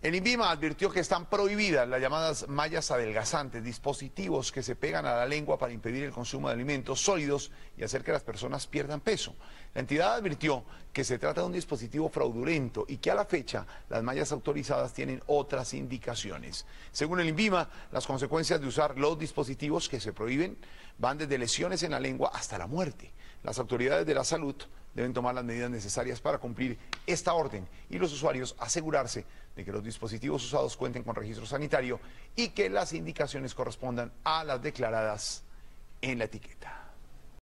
El INVIMA advirtió que están prohibidas las llamadas mallas adelgazantes, dispositivos que se pegan a la lengua para impedir el consumo de alimentos sólidos y hacer que las personas pierdan peso. La entidad advirtió que se trata de un dispositivo fraudulento y que a la fecha las mallas autorizadas tienen otras indicaciones. Según el INVIMA, las consecuencias de usar los dispositivos que se prohíben van desde lesiones en la lengua hasta la muerte. Las autoridades de la salud deben tomar las medidas necesarias para cumplir esta orden y los usuarios asegurarse de que los dispositivos usados cuenten con registro sanitario y que las indicaciones correspondan a las declaradas en la etiqueta.